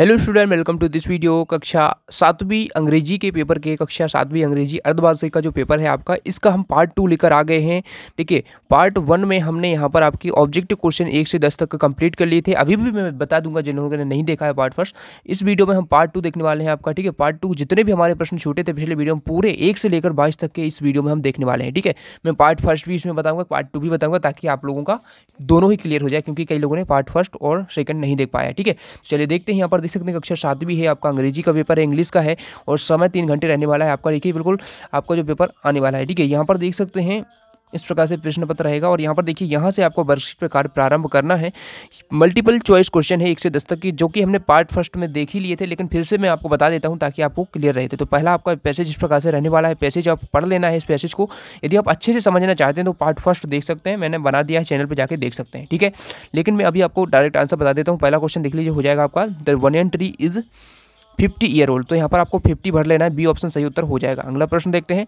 Hello student welcome to this video कक्षा सातवीं अंग्रेज़ी के पेपर के, कक्षा सातवीं अंग्रेज़ी अर्धवार्षिक का जो पेपर है आपका, इसका हम पार्ट टू लेकर आ गए हैं। ठीक है पार्ट वन में हमने यहाँ पर आपकी ऑब्जेक्टिव क्वेश्चन एक से दस तक कंप्लीट कर लिए थे। अभी भी मैं बता दूँगा जिन लोगों ने नहीं देखा है पार्ट फ़र्स्ट इस वीडियो में हम पार्ट टू देखने वाले हैं आपका, ठीक है? पार्ट टू जितने भी हमारे प्रश्न छोटे थे पिछले वीडियो में, पूरे एक से लेकर बाईस तक के इस वीडियो में हम देखने वाले हैं, ठीक है? मैं पार्ट फ़र्स्ट भी इसमें बताऊँगा पार्ट टू भी बताऊँगा, ताकि आप लोगों का दोनों ही क्लियर हो जाए, क्योंकि कई लोगों ने पार्ट फ़र्स्ट और सेकंड नहीं देख पाया, ठीक है? चलिए देखते हैं यहाँ पर देख सकते हैं कक्षा सात भी है, आपका अंग्रेज़ी का पेपर है, इंग्लिश का है और समय तीन घंटे रहने वाला है। आपका देखिए, बिल्कुल आपका जो पेपर आने वाला है, ठीक है? यहाँ पर देख सकते हैं इस प्रकार से प्रश्न पत्र रहेगा और यहाँ पर देखिए, यहाँ से आपको वर्कशीट पर कार्य प्रारंभ करना है। मल्टीपल चॉइस क्वेश्चन है एक से दस तक की, जो कि हमने पार्ट फ़र्स्ट में देख ही लिए थे, लेकिन फिर से मैं आपको बता देता हूँ ताकि आपको क्लियर रहे थे। तो पहला आपका पैसेज इस प्रकार से रहने वाला है। पैसेज आप पढ़ लेना है इस पैसेज को। यदि आप अच्छे से समझना चाहते हैं तो पार्ट फ़र्स्ट देख सकते हैं। मैंने बना दिया है चैनल पर जाकर देख सकते हैं, ठीक है? लेकिन मैं अभी आपको डायरेक्ट आंसर बता देता हूँ। पहला क्वेश्चन देख लीजिए, हो जाएगा आपका द वन and tree is fifty year old तो यहाँ पर आपको फिफ्टी भर लेना है बी ऑप्शन सही उत्तर हो जाएगा। अगला प्रश्न देखते हैं।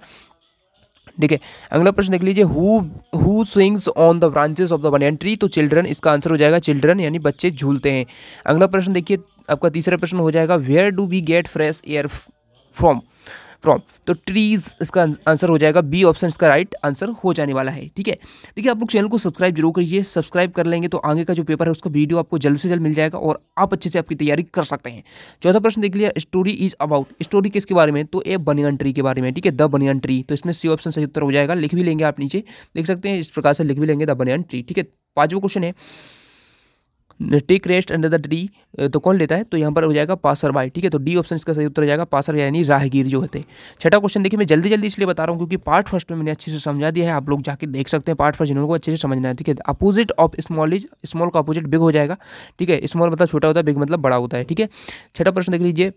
ठीक है, अगला प्रश्न देख लीजिए who swings on the branches of the banyan tree तो चिल्ड्रन इसका आंसर हो जाएगा चिल्ड्रन यानी बच्चे झूलते हैं। अगला प्रश्न देखिए, आपका तीसरा प्रश्न हो जाएगा where do we get fresh air from from तो ट्रीज इसका आंसर हो जाएगा बी ऑप्शन इसका राइट आंसर हो जाने वाला है, ठीक है? देखिए, आप लोग चैनल को सब्सक्राइब ज़रूर करिए सब्सक्राइब कर लेंगे तो आगे का जो पेपर है उसका वीडियो आपको जल्द से जल्द मिल जाएगा और आप अच्छे से आपकी तैयारी कर सकते हैं। चौथा प्रश्न देख लिया स्टोरी इज़ अबाउट स्टोरी किसके बारे में? तो ए बनियन ट्री के बारे में, ठीक है? द बनियन ट्री तो इसमें सी ऑप्शन सही उत्तर हो जाएगा, लिख भी लेंगे आप नीचे, देख सकते हैं, इस प्रकार से लिख भी लेंगे द बनियन ट्री ठीक है? पाँचवा क्वेश्चन है take rest under the tree तो कौन लेता है? तो यहाँ पर हो जाएगा पासर बाई ठीक है? तो डी ऑप्शन इसका सही उत्तर हो जाएगा पासर यानी राहगीर जो होते हैं। छठा क्वेश्चन देखिए, मैं जल्दी जल्दी इसलिए बता रहा हूँ क्योंकि पार्ट फ़र्स्ट में मैंने अच्छे से समझा दिया है, आप लोग जाके देख सकते हैं पार्ट फ़र्स्ट जिन्होंने अच्छे से समझना है, ठीक है? Opposite of small is small का अपोजिट बिग हो जाएगा, ठीक है? स्मॉल मतलब छोटा होता है बिग मतलब बड़ा होता है, ठीक है? छठा प्रश्न देख लीजिए।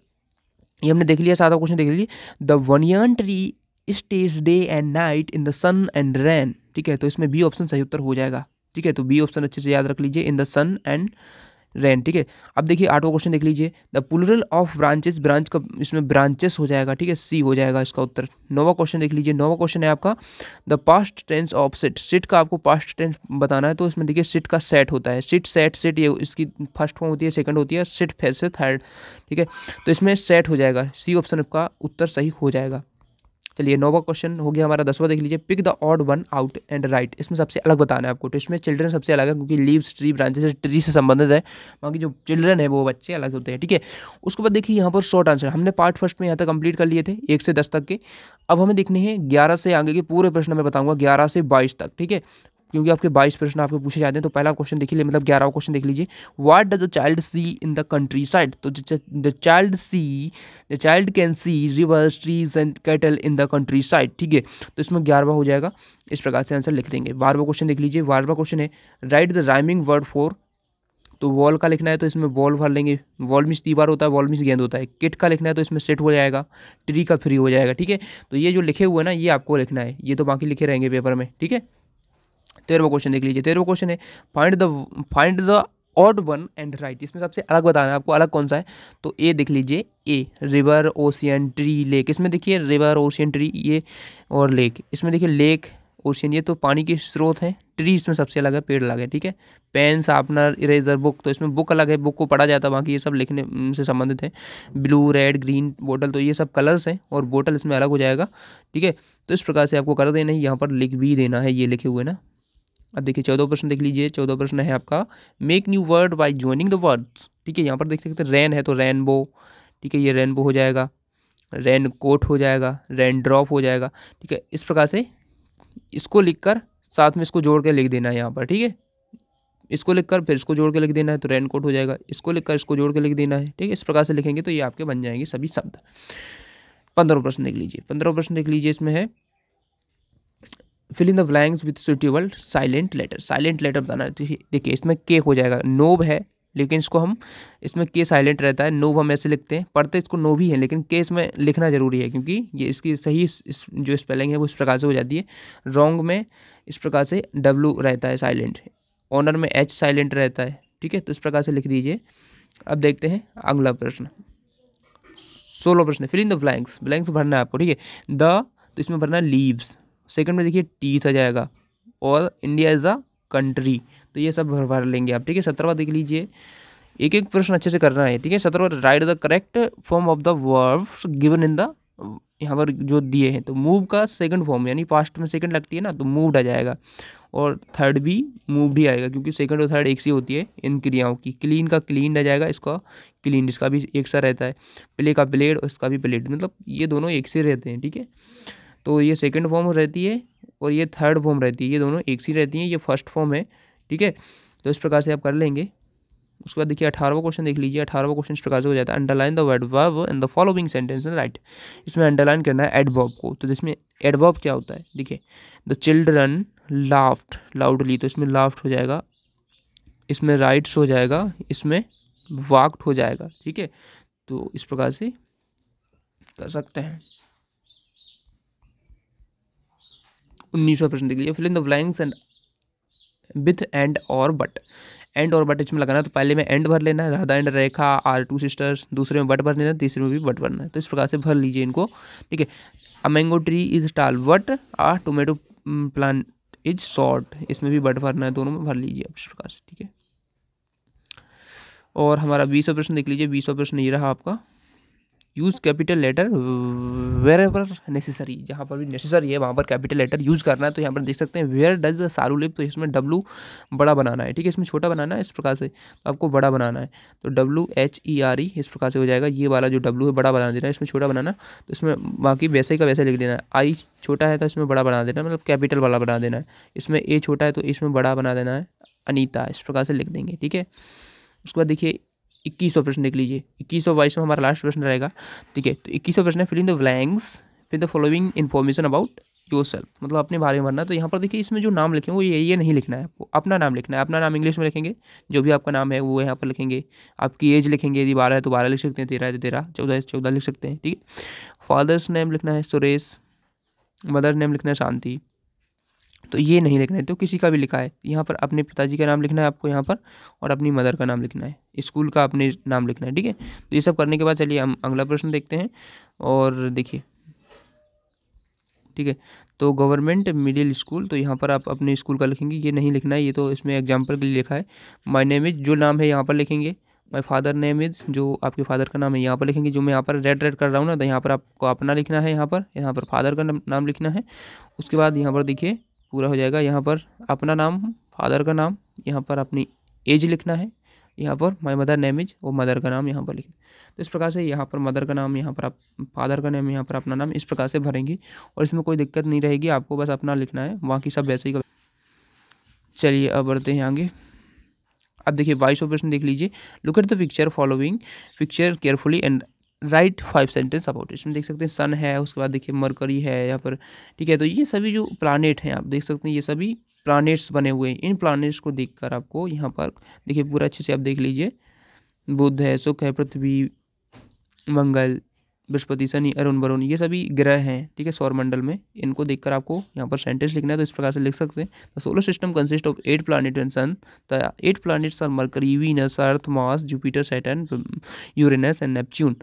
ये हमने देख लिया, सादा क्वेश्चन देख लीजिए। The banyan tree stays day and night in the sun and rain ठीक है? तो इसमें बी ऑप्शन सही उत्तर हो जाएगा। ठीक है? तो बी ऑप्शन अच्छे से याद रख लीजिए in the sun and rain ठीक है? अब देखिए, आठवां क्वेश्चन देख लीजिए। The plural of branches branch का इसमें ब्रांचेस हो जाएगा, ठीक है? सी हो जाएगा इसका उत्तर। नौवा क्वेश्चन देख लीजिए, नौवा क्वेश्चन है आपका। The past tense of sit sit का आपको पास्ट टेंस बताना है तो इसमें देखिए सिट का सेट होता है। सिट सेट सिट ये इसकी फ़र्स्ट फॉर्म होती है सेकंड होती है सिट फेस थर्ड ठीक है? तो इसमें सेट हो जाएगा। सी ऑप्शन आपका उत्तर सही हो जाएगा। चलिए नौवा क्वेश्चन हो गया हमारा, दसवा देख लीजिए pick the odd one out and write इसमें सबसे अलग बताना है आपको तो इसमें चिल्ड्रन सबसे अलग है, क्योंकि लीव्स ट्री ब्रांचेस ट्री से संबंधित है। बाकी जो चिल्ड्रन है, वो बच्चे अलग होते हैं, ठीक है? उसके बाद देखिए, यहाँ पर शॉर्ट आंसर हमने पार्ट फ़र्स्ट में यहाँ तक कंप्लीट कर लिए थे, एक से दस तक के। अब हमें देखने हैं, ग्यारह से आगे के पूरे प्रश्न में बताऊँगा, ग्यारह से बाईस तक, ठीक है? क्योंकि आपके बाईस प्रश्न आपको पूछे जाते हैं तो पहला क्वेश्चन देख लीजिए मतलब ग्यारह क्वेश्चन देख लीजिए। What does the child see in the countryside तो the child see the child can see rivers trees and cattle in the countryside ठीक है? तो इसमें ग्यारहवा हो जाएगा। इस प्रकार से आंसर लिख देंगे। बारहवा क्वेश्चन देख लीजिए, बारहवा क्वेश्चन है write the rhyming word for तो वॉल का लिखना है तो इसमें बॉल भर लेंगे। वॉल मिस दीवार होता है वॉल मिस गेंद होता है। किट का लिखना है तो इसमें सेट हो जाएगा ट्री का फ्री हो जाएगा, ठीक है? तो ये जो लिखे हुए हैं ना, ये आपको लिखना है। ये तो बाकी लिखे रहेंगे पेपर में, ठीक है? तेरहवा क्वेश्चन देख लीजिए तेरहवा क्वेश्चन है find the find the odd one and write इसमें सबसे अलग बताना है आपको, अलग कौन सा है? तो ए देख लीजिए a river ocean tree lake इसमें देखिए रिवर ओशियन ट्री ये और लेक इसमें देखिए लेक ओशियन ये तो पानी के स्रोत हैं। ट्री इसमें सबसे अलग है, पेड़ अलग है, ठीक है? पेन शार्पनर इरेजर बुक तो इसमें बुक अलग है बुक को पढ़ा जाता है, बाकी ये सब लिखने से संबंधित है। ब्लू रेड ग्रीन बोटल तो ये सब कलर्स हैं और बोटल इसमें अलग हो जाएगा, ठीक है? तो इस प्रकार से आपको कर देना है, यहाँ पर लिख भी देना है, ये लिखे हुए ना। अब देखिए चौदह प्रश्न देख लीजिए, चौदह प्रश्न है आपका। Make new word by joining the words ठीक है, यहाँ पर देख सकते हैं रैन है तो रेनबो ठीक है, ये रेनबो हो जाएगा। रेन कोट हो जाएगा। रेन ड्रॉप हो जाएगा। ठीक है, इस प्रकार से इसको लिख कर साथ में इसको जोड़ के लिख देना है यहाँ पर। ठीक है, इसको लिखकर फिर इसको जोड़ के लिख देना है तो रेन कोट हो जाएगा। इसको लिखकर इसको जोड़ के लिख देना है। ठीक है, इस प्रकार से लिखेंगे तो ये आपके बन जाएँगे सभी शब्द। पंद्रह प्रश्न देख लीजिए, पंद्रह प्रश्न देख लीजिए इसमें है। Fill in the blanks with suitable silent letter silent letter बताना देखिए, इसमें के हो जाएगा। नोब है, लेकिन इसको हम, इसमें के साइलेंट रहता है। नोब हम ऐसे लिखते हैं। पढ़ते इसको नो ही है, लेकिन के इसमें लिखना ज़रूरी है, क्योंकि ये इसकी सही इस जो स्पेलिंग है, वो इस प्रकार से हो जाती है। रॉन्ग में इस प्रकार से डब्लू रहता है साइलेंट ऑनर में एच साइलेंट रहता है। ठीक है? तो इस प्रकार से लिख दीजिए। अब देखते हैं अगला प्रश्न। सोलह प्रश्न fill in the blanks blanks भरना है आपको, ठीक है? द तो इसमें भरना लीव्स सेकंड में देखिए टीथ आ जाएगा, और इंडिया इज़ अ कंट्री तो ये सब भर भर लेंगे आप, ठीक है? सत्रहवा देख लीजिए एक एक प्रश्न अच्छे से करना है, ठीक है? सत्रह write the correct form of the verbs given in the यहाँ पर जो दिए हैं तो मूव का सेकंड फॉर्म यानी पास्ट में सेकंड लगती है ना तो मूव्ड आ जाएगा, और थर्ड भी मूव्ड ही आएगा, क्योंकि सेकंड और थर्ड एक सी होती है इन क्रियाओं की क्लीन का क्लीन आ जाएगा, इसका क्लीन इसका भी एक सा रहता है प्ले का प्लेड और इसका भी प्लेड मतलब ये दोनों एक से रहते हैं, ठीक है? तो ये सेकेंड फॉर्म रहती है और ये थर्ड फॉर्म रहती है। ये दोनों एक सी रहती हैं, ये फ़र्स्ट फॉर्म है, ठीक है? तो इस प्रकार से आप कर लेंगे। उसके बाद देखिए अठारहवा क्वेश्चन देख लीजिए। अठारहवा क्वेश्चन इस प्रकार से हो जाता है। Underline the word verb in the following sentence right इसमें अंडरलाइन करना है एडवर्ब को। तो जिसमें एडवर्ब क्या होता है? देखिए द चिल्ड्रन लाफ्ट लाउडली तो इसमें लाफ्ट हो जाएगा। इसमें राइट्स हो जाएगा। इसमें वाक्ट हो जाएगा, ठीक है? तो इस प्रकार से कर सकते हैं। उन्नीसवा प्रश्न देख लीजिए fill in the blanks and with and और बट एंड और बट इसमें लगाना तो पहले में एंड भर लेना है, Radha and Rekha are two sisters दूसरे में बट भर लेना तीसरे में भी बट भरना है। तो इस प्रकार से भर लीजिए इनको, ठीक है? A mango tree is tall what a tomato plant is short इसमें भी बट भरना है, दोनों में भर लीजिए आप इस प्रकार से, ठीक है? और हमारा बीसवा प्रश्न देख लीजिए बीसवा प्रश्न ये रहा आपका। Use capital letter wherever necessary जहाँ पर भी नेसेसरी है, वहाँ पर कैपिटल लेटर यूज़ करना है तो यहाँ पर देख सकते हैं वेयर डज सारू लिप तो इसमें डब्लू बड़ा बनाना है, ठीक है? इसमें छोटा बनाना है, इस प्रकार से तो आपको बड़ा बनाना है तो W H E R E इस प्रकार से हो जाएगा, ये वाला जो डब्लू है, बड़ा बना देना है, इसमें छोटा बनाना तो इसमें बाकी वैसे ही का वैसे लिख देना है आई छोटा है तो इसमें बड़ा बना देना मतलब कैपिटल वाला बना देना है, इसमें ए छोटा है तो इसमें बड़ा बना देना है, अनीता, इस प्रकार से लिख देंगे, ठीक है? उसके बाद देखिए इक्कीसवा प्रश्न देख लीजिए। इक्कीसवा बाईसवा हमारा लास्ट प्रश्न रहेगा। ठीक है तो इक्कीसवा प्रश्न है फिल इन द ब्लैंक्स फिर the following information about yourself मतलब अपने बारे में भरना तो यहाँ पर देखिए इसमें जो नाम लिखेंगे, वो ये ये नहीं लिखना है। अपना नाम लिखना है, अपना नाम इंग्लिश में लिखेंगे, जो भी आपका नाम है, वो यहाँ पर लिखेंगे। आपकी एज लिखेंगे, यदि बारह है तो बारह लिख सकते हैं, तेरह है तो तेरह, चौदह है चौदह लिख सकते हैं, ठीक है। फादर्स नेम लिखना है, सुरेश। मदर नेम लिखना है, शांति। तो ये नहीं लिखना है। तो किसी का भी लिखा है। यहाँ पर अपने पिताजी का नाम लिखना है, आपको यहाँ पर और अपनी मदर का नाम लिखना है। स्कूल का अपने नाम लिखना है, ठीक है? तो ये सब करने के बाद चलिए हम अगला प्रश्न देखते हैं और देखिए, ठीक है? तो गवर्नमेंट मिडिल स्कूल तो यहाँ पर आप अपने स्कूल का लिखेंगे। ये नहीं लिखना है, ये तो इसमें एग्ज़ाम्पल के लिए लिखा है। माई नेम इज़, जो नाम है यहाँ पर लिखेंगे। माई फादर नेम इज़, जो आपके फादर का नाम है, यहाँ पर लिखेंगे। जो मैं यहाँ पर रेड रेड कर रहा हूँ ना तो यहाँ पर आपको अपना लिखना है यहाँ पर। यहाँ पर फादर का नाम लिखना है। उसके बाद यहाँ पर देखिए पूरा हो जाएगा। यहाँ पर अपना नाम फादर का नाम, यहाँ पर अपनी एज लिखना है। यहाँ पर माई मदर नेम इज़ वो मदर का नाम यहाँ पर लिखना तो इस प्रकार से यहाँ पर मदर का नाम, यहाँ पर आप फादर का नाम यहाँ पर अपना नाम इस प्रकार से भरेंगे। और इसमें कोई दिक्कत नहीं रहेगी, आपको बस अपना लिखना है। बाकी सब वैसे ही चलिए, अब बढ़ते हैं आगे। अब देखिए बाईस प्रश्न देख लीजिए। Look at the picture following picture carefully and write five sentence about इसमें देख सकते हैं। सन है, उसके बाद देखिए मरकरी है, यहाँ पर ठीक है तो ये सभी जो प्लानट हैं, आप देख सकते हैं, ये सभी प्लानट्स बने हुए हैं। इन प्लानट्स को देखकर आपको यहाँ पर देखिए, पूरा अच्छे से आप देख लीजिए। बुद्ध है सुख है, पृथ्वी, मंगल, बृहस्पति, शनि, अरुण, वरुण, ये सभी ग्रह हैं, ठीक है सौर मंडल में। इनको देखकर आपको यहाँ पर सेंटेंस लिखना है तो इस प्रकार से लिख सकते हैं। The solar system consist of eight planet and sun the eight planets are Mercury Venus Earth Mars Jupiter Saturn Uranus and Neptune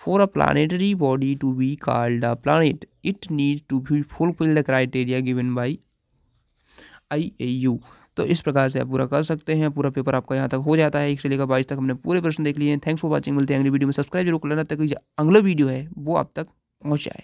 For a planetary body to be called a planet, it needs to be fulfill the criteria given by IAU. तो इस प्रकार से आप पूरा कर सकते हैं। पूरा पेपर आपका यहाँ तक हो जाता है। एक से लेकर बाईस तक हमने पूरे प्रश्न देख लिए हैं। थैंक्स फॉर वॉचिंग मिलते हैं अगली वीडियो में। सब्सक्राइब ज़रूर कर लेना ताकि अगला वीडियो है वो आप तक पहुँच जाए।